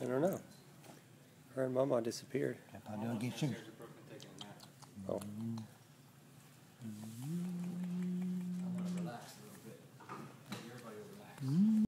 I don't know. Her and Mama disappeared. I'll get you. Oh. Mm-hmm. mm-hmm.